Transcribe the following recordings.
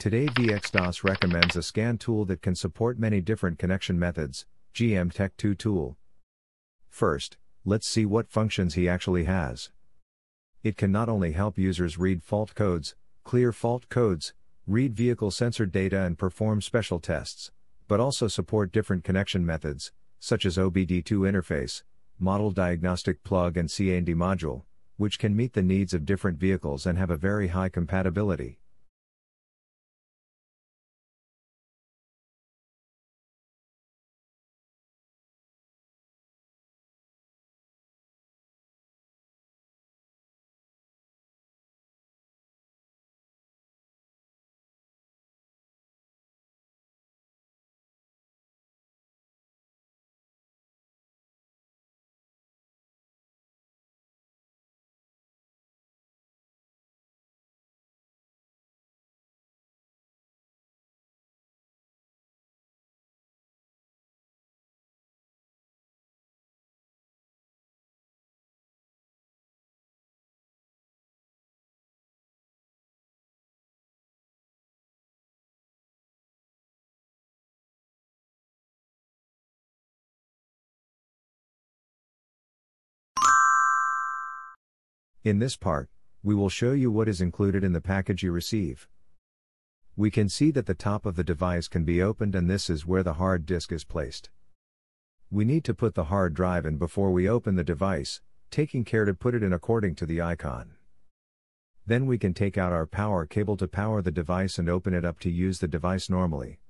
Today VXDAS recommends a scan tool that can support many different connection methods, GM Tech 2 tool. First, let's see what functions he actually has. It can not only help users read fault codes, clear fault codes, read vehicle sensor data and perform special tests, but also support different connection methods, such as OBD2 interface, model diagnostic plug and CANdi module, which can meet the needs of different vehicles and have a very high compatibility. In this part, we will show you what is included in the package you receive. We can see that the top of the device can be opened and this is where the hard disk is placed. We need to put the hard drive in before we open the device, taking care to put it in according to the icon. Then we can take out our power cable to power the device and open it up to use the device normally.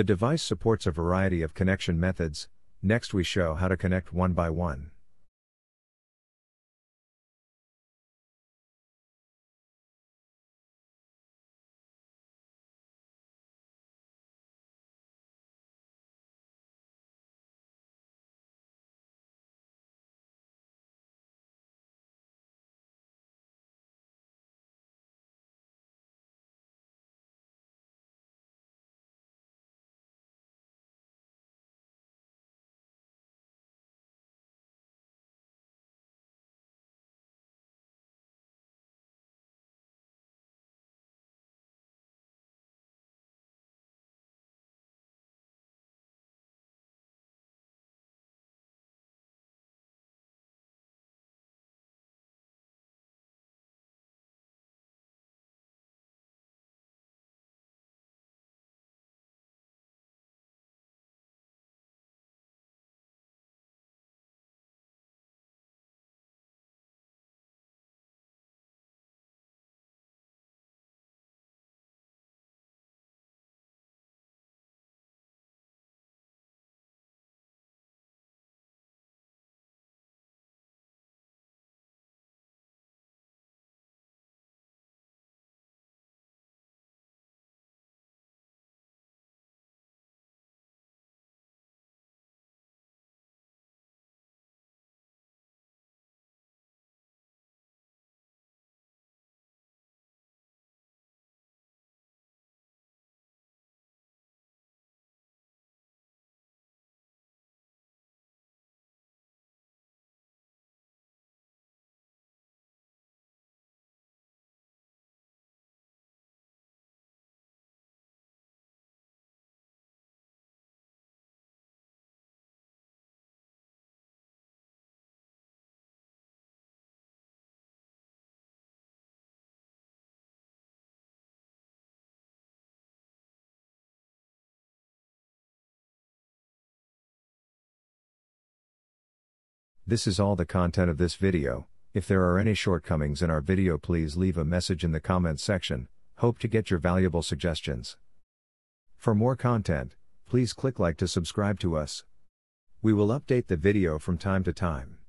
The device supports a variety of connection methods, next we show how to connect one by one. This is all the content of this video. If there are any shortcomings in our video please leave a message in the comments section, hope to get your valuable suggestions. For more content, please click like to subscribe to us. We will update the video from time to time.